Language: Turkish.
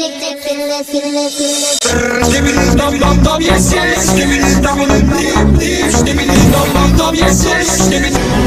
addicted, feeling, feeling, feeling. Dum dum dum yes yes. Skibidi dum dum dum dum dum dum yes yes. Skibidi